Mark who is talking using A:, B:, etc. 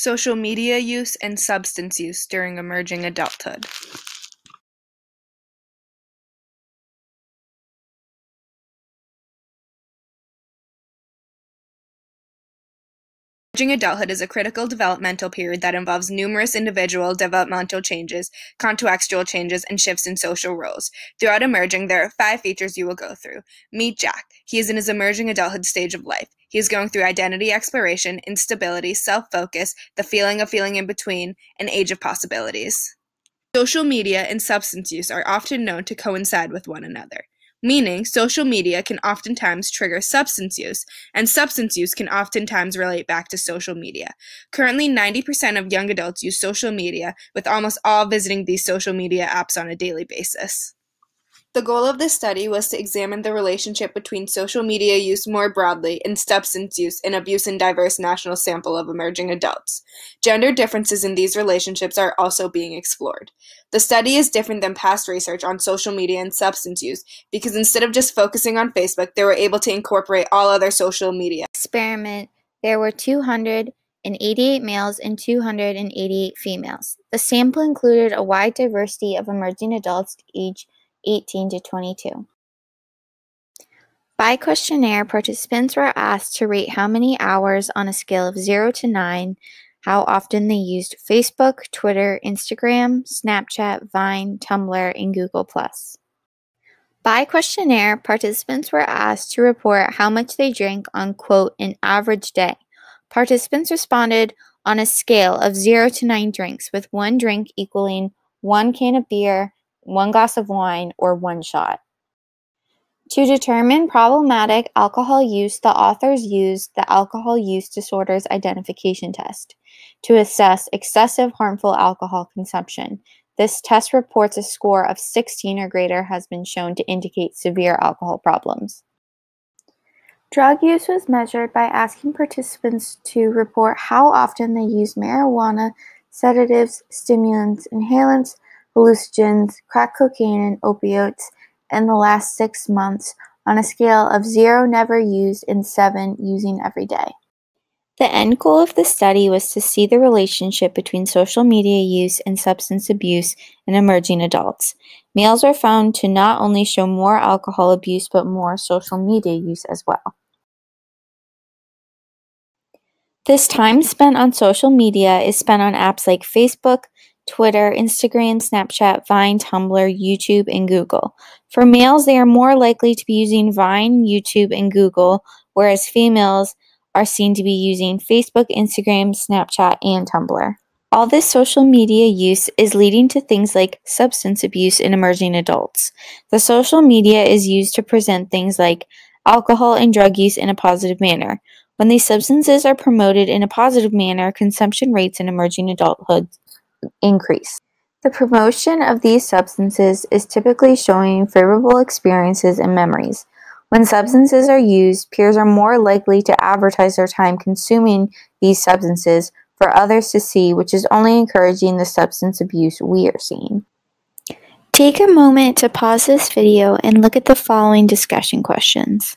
A: social media use, and substance use during emerging adulthood. Emerging adulthood is a critical developmental period that involves numerous individual developmental changes, contextual changes, and shifts in social roles. Throughout emerging, there are five features you will go through. Meet Jack. He is in his emerging adulthood stage of life. He is going through identity exploration, instability, self focus, the feeling of feeling in between, and age of possibilities. Social media and substance use are often known to coincide with one another meaning social media can oftentimes trigger substance use, and substance use can oftentimes relate back to social media. Currently, 90% of young adults use social media, with almost all visiting these social media apps on a daily basis. The goal of this study was to examine the relationship between social media use more broadly and substance use and abuse in diverse national sample of emerging adults. Gender differences in these relationships are also being explored. The study is different than past research on social media and substance use because instead of just focusing on Facebook, they were able to incorporate all other social media.
B: Experiment. There were 288 males and 288 females. The sample included a wide diversity of emerging adults aged 18 to 22. By questionnaire, participants were asked to rate how many hours on a scale of 0 to 9 how often they used Facebook, Twitter, Instagram, Snapchat, Vine, Tumblr, and Google+. By questionnaire, participants were asked to report how much they drank on quote an average day. Participants responded on a scale of 0 to 9 drinks, with one drink equaling one can of beer, one glass of wine, or one shot. To determine problematic alcohol use, the authors used the Alcohol Use Disorders Identification Test to assess excessive harmful alcohol consumption. This test reports a score of 16 or greater has been shown to indicate severe alcohol problems. Drug use was measured by asking participants to report how often they used marijuana, sedatives, stimulants, inhalants, hallucinogens, crack cocaine, and opioids in the last six months on a scale of zero never used and seven using every day. The end goal of the study was to see the relationship between social media use and substance abuse in emerging adults. Males are found to not only show more alcohol abuse but more social media use as well. This time spent on social media is spent on apps like Facebook, Twitter, Instagram, Snapchat, Vine, Tumblr, YouTube, and Google. For males, they are more likely to be using Vine, YouTube, and Google, whereas females are seen to be using Facebook, Instagram, Snapchat, and Tumblr. All this social media use is leading to things like substance abuse in emerging adults. The social media is used to present things like alcohol and drug use in a positive manner. When these substances are promoted in a positive manner, consumption rates in emerging adulthood increase. The promotion of these substances is typically showing favorable experiences and memories. When substances are used, peers are more likely to advertise their time consuming these substances for others to see, which is only encouraging the substance abuse we are seeing. Take a moment to pause this video and look at the following discussion questions.